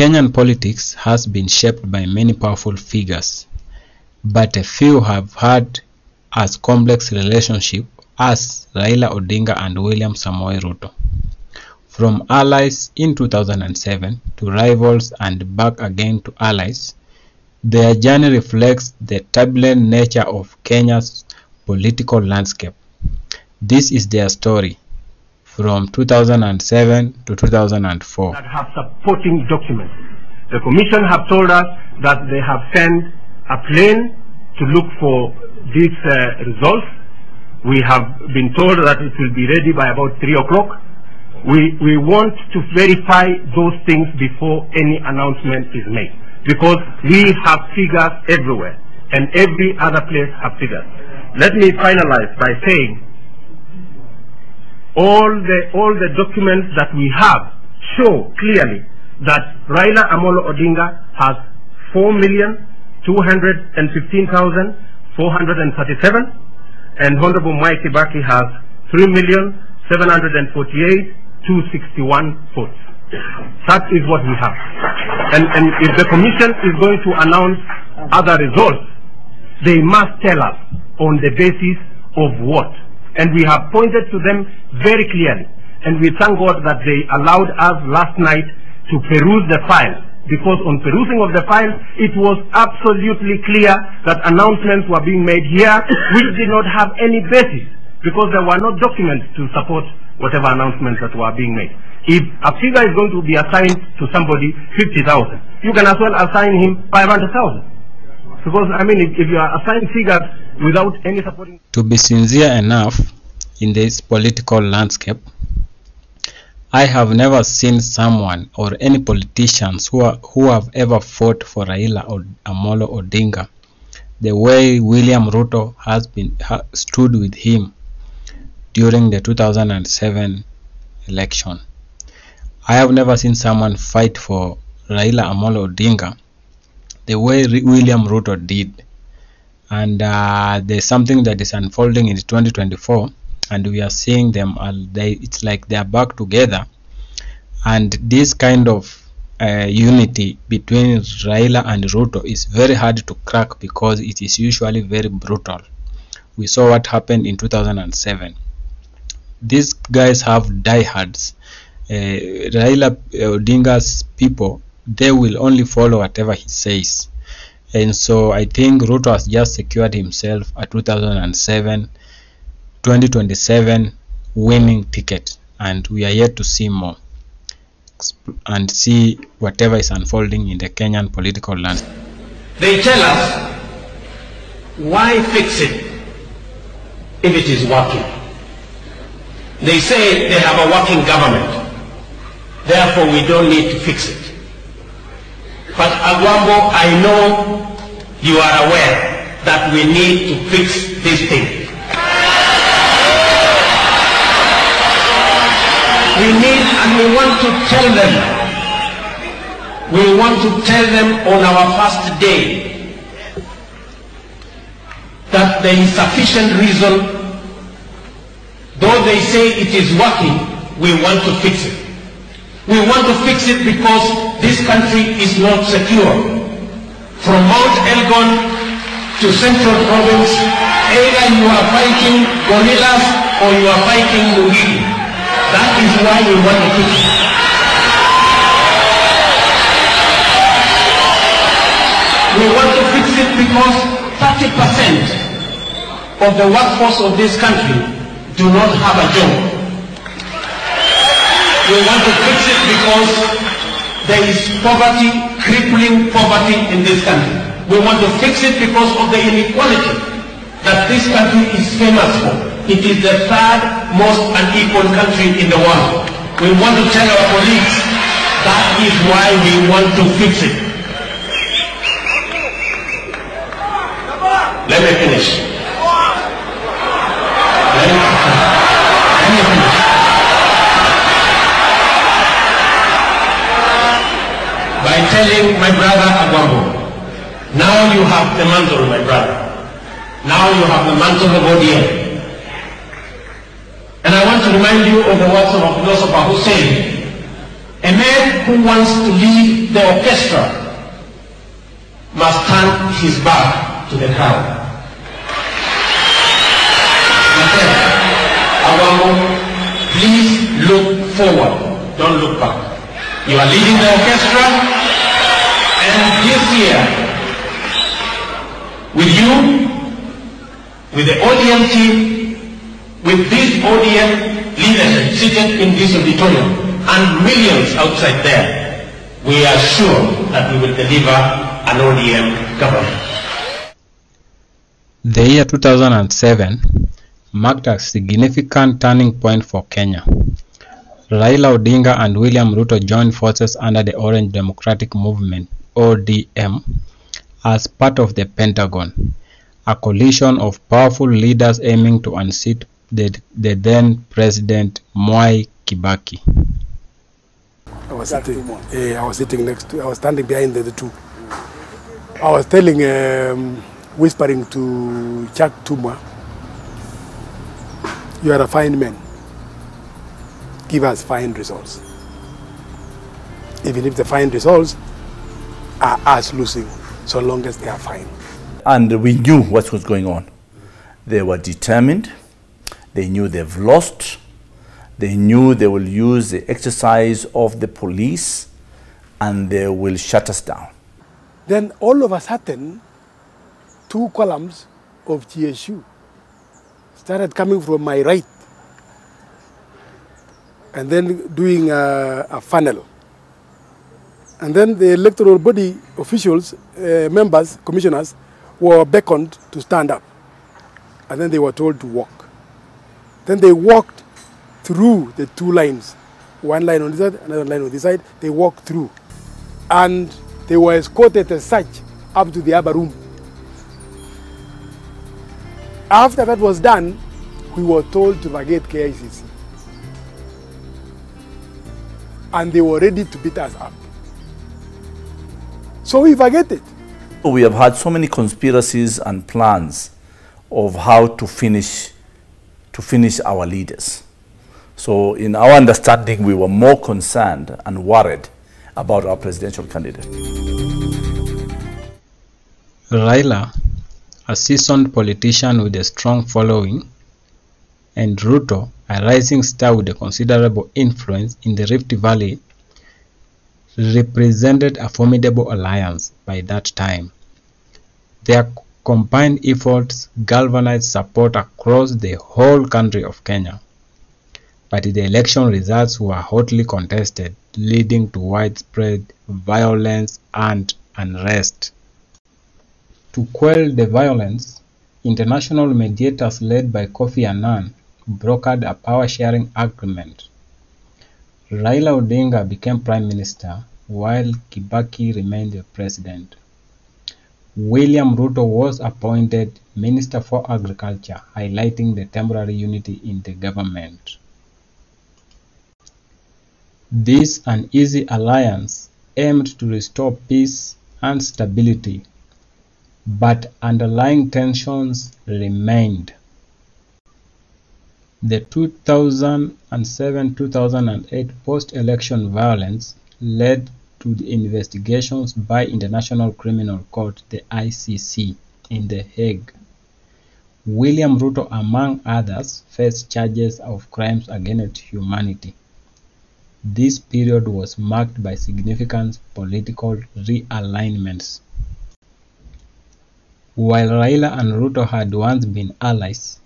Kenyan politics has been shaped by many powerful figures, but a few have had as complex relationship as Raila Odinga and William Samoei Ruto. From allies in 2007 to rivals and back again to allies, their journey reflects the turbulent nature of Kenya's political landscape. This is their story from 2007 to 2004. that have supporting documents. The commission have told us that they have sent a plane to look for these uh, results. We have been told that it will be ready by about 3 o'clock. We, we want to verify those things before any announcement is made because we have figures everywhere and every other place have figures. Let me finalize by saying all the all the documents that we have show clearly that Raila Amolo Odinga has four million two hundred and fifteen thousand four hundred and thirty-seven, and Honorable Mwai Kibaki has three million seven hundred and forty-eight two sixty-one votes. That is what we have. And and if the commission is going to announce other results, they must tell us on the basis of what. And we have pointed to them very clearly. And we thank God that they allowed us last night to peruse the file. Because on perusing of the file, it was absolutely clear that announcements were being made here which did not have any basis. Because there were no documents to support whatever announcements that were being made. If a figure is going to be assigned to somebody 50,000, you can as well assign him 500,000. Because, I mean, if, if you are assigned figures without any supporting... To be sincere enough in this political landscape, I have never seen someone or any politicians who, are, who have ever fought for Raila or Amolo Odinga the way William Ruto has been ha, stood with him during the 2007 election. I have never seen someone fight for Raila Amolo Odinga the way William Ruto did. And uh, there's something that is unfolding in 2024, and we are seeing them. Uh, they, it's like they are back together, and this kind of uh, unity between Raila and Ruto is very hard to crack because it is usually very brutal. We saw what happened in 2007. These guys have diehards. Uh, Raila Odinga's people they will only follow whatever he says. And so I think Ruto has just secured himself a 2007 2027 winning ticket, and we are yet to see more and see whatever is unfolding in the Kenyan political landscape. They tell us, why fix it if it is working? They say they have a working government, therefore we don't need to fix it. But Agwambo, I know you are aware that we need to fix this thing. We need and we want to tell them, we want to tell them on our first day that there is sufficient reason, though they say it is working, we want to fix it. We want to fix it because this country is not secure. From Mount Elgon to Central Province, either you are fighting guerrillas or you are fighting Mungiki. That is why we want to fix it. We want to fix it because 30% of the workforce of this country do not have a job. We want to fix it because there is poverty, crippling poverty in this country. We want to fix it because of the inequality that this country is famous for. It is the third most unequal country in the world. We want to tell our colleagues that is why we want to fix it. Let me finish. By telling my brother Agwambo, now you have the mantle, my brother. Now you have the mantle of ODM. And I want to remind you of the words of a philosopher said A man who wants to lead the orchestra must turn his back to the crowd. Agwambo, please look forward, don't look back. You are leading the orchestra, and this year, with you, with the ODM team, with this ODM leadership sitting in this auditorium, and millions outside there, we are sure that we will deliver an ODM government. The year 2007 marked a significant turning point for Kenya. Raila Odinga and William Ruto joined forces under the Orange Democratic Movement ODM as part of the Pentagon, a coalition of powerful leaders aiming to unseat the, the then President Mwai Kibaki. I was sitting. eh, I was sitting next to. I was standing behind the, the two. I was telling, um, whispering to Chuck Tuma, "You are a fine man. Give us fine results. Even if the fine results are us losing, so long as they are fine." and we knew what was going on. They were determined, they knew they've lost, they knew they will use the exercise of the police and they will shut us down. Then all of a sudden, two columns of GSU started coming from my right and then doing a, a funnel. And then the electoral body officials, uh, members, commissioners, were beckoned to stand up. And then they were told to walk. Then they walked through the two lines, one line on this side, another line on this side. They walked through. And they were escorted as such up to the upper room. After that was done, we were told to vacate KICC. And they were ready to beat us up. So we it. We have had so many conspiracies and plans of how to finish to finish our leaders. So in our understanding, we were more concerned and worried about our presidential candidate. Raila, a seasoned politician with a strong following, and Ruto, a rising star with a considerable influence in the Rift Valley, represented a formidable alliance by that time. Their combined efforts galvanized support across the whole country of Kenya. But the election results were hotly contested, leading to widespread violence and unrest. To quell the violence, international mediators led by Kofi Annan brokered a power-sharing agreement. Raila Odinga became prime minister while Kibaki remained the president. William Ruto was appointed Minister for Agriculture, highlighting the temporary unity in the government. This uneasy alliance aimed to restore peace and stability, but underlying tensions remained. The 2007-2008 post-election violence led to the investigations by International Criminal Court, the ICC, in The Hague. William Ruto, among others, faced charges of crimes against humanity. This period was marked by significant political realignments. While Raila and Ruto had once been allies,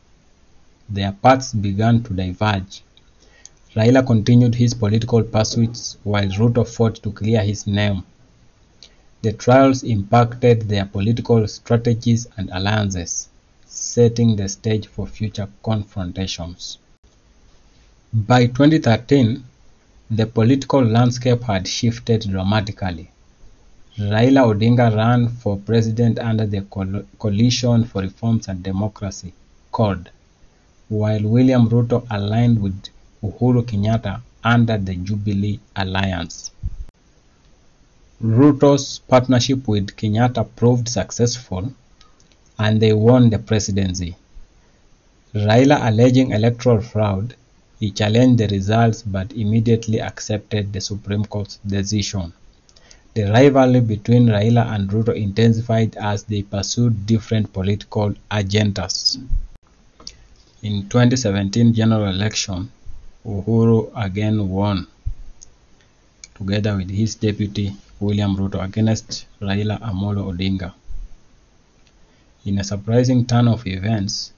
their paths began to diverge. Raila continued his political pursuits while Ruto fought to clear his name. The trials impacted their political strategies and alliances, setting the stage for future confrontations. By 2013, the political landscape had shifted dramatically. Raila Odinga ran for president under the Coalition for Reforms and Democracy, CORD, while William Ruto aligned with Uhuru Kenyatta under the Jubilee Alliance. Ruto's partnership with Kenyatta proved successful and they won the presidency. Raila alleging electoral fraud He challenged the results but immediately accepted the Supreme Court's decision. The rivalry between Raila and Ruto intensified as they pursued different political agendas. In 2017 general election, Uhuru again won together with his deputy William Ruto against Raila Amolo Odinga. In a surprising turn of events,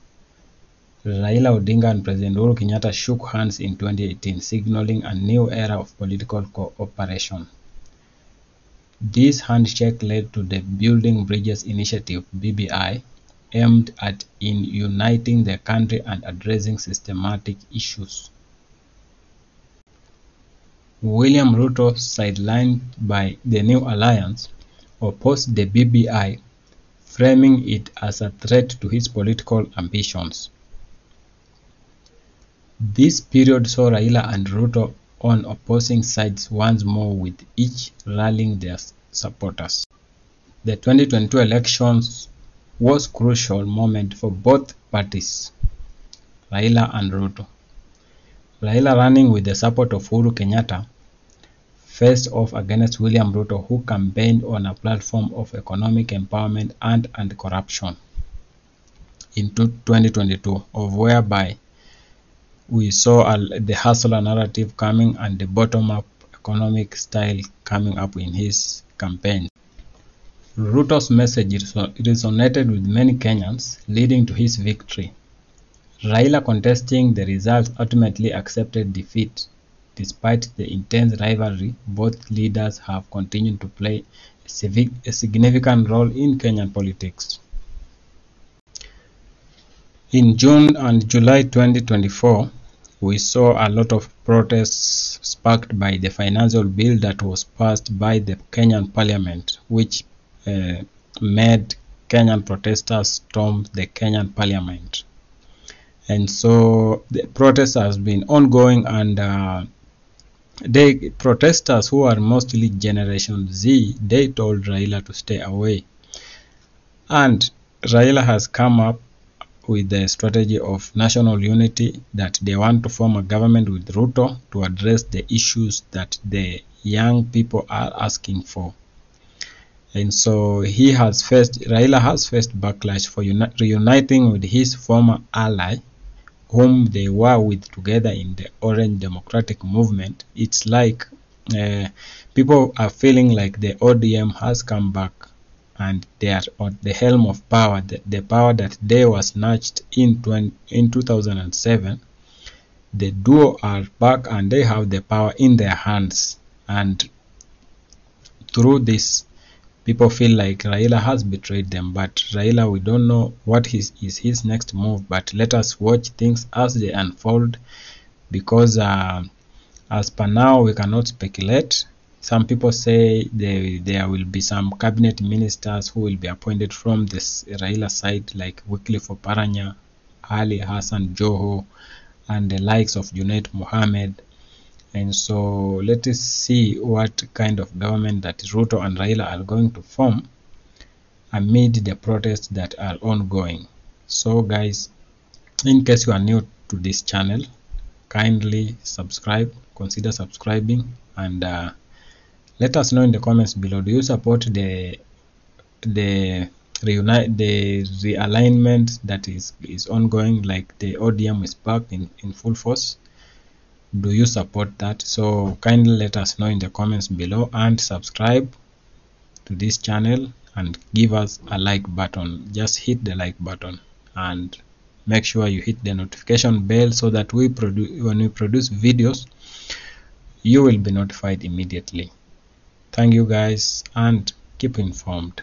Raila Odinga and President Uhuru Kenyatta shook hands in 2018, signaling a new era of political cooperation. This handshake led to the Building Bridges Initiative (BBI), aimed at in uniting the country and addressing systematic issues. William Ruto, sidelined by the new alliance, opposed the BBI, framing it as a threat to his political ambitions. This period saw Raila and Ruto on opposing sides once more with each rallying their supporters. The 2022 elections was crucial moment for both parties, Raila and Ruto. Raila running with the support of Uhuru Kenyatta faced off against William Ruto who campaigned on a platform of economic empowerment and anti-corruption in 2022 of whereby we saw a, the hustler narrative coming and the bottom-up economic style coming up in his campaign. Ruto's message resonated with many Kenyans, leading to his victory. Raila contesting the results ultimately accepted defeat. Despite the intense rivalry, both leaders have continued to play a, significant role in Kenyan politics. In June and July 2024, we saw a lot of protests sparked by the financial bill that was passed by the Kenyan parliament, which uh, made Kenyan protesters storm the Kenyan parliament. And so the protest has been ongoing and uh, the protesters who are mostly generation Z, they told Raila to stay away. And Raila has come up with the strategy of national unity that they want to form a government with Ruto to address the issues that the young people are asking for. And so he has faced, Raila has faced backlash for reuniting with his former ally, whom they were with together in the Orange Democratic Movement. It's like uh, people are feeling like the ODM has come back and they are at the helm of power, the, the power that they was snatched in, 20, in 2007. The duo are back and they have the power in their hands. And through this, people feel like Raila has betrayed them. But Raila, we don't know what his, is his next move. But let us watch things as they unfold because uh, as per now, we cannot speculate some people say they, there will be some cabinet ministers who will be appointed from the Raila side, like Wycliffe Oparanya, Ali Hassan Joho, and the likes of Junaid Mohammed. And so let us see what kind of government that Ruto and Raila are going to form amid the protests that are ongoing. So guys, in case you are new to this channel, kindly subscribe, consider subscribing and uh, let us know in the comments below do you support the the reunite the realignment that is is ongoing like the ODM is back in in full force do you support that? So kindly let us know in the comments below and subscribe to this channel and give us a like button. Just hit the like button and make sure you hit the notification bell so that we produce when we produce videos you will be notified immediately. Thank you guys and keep informed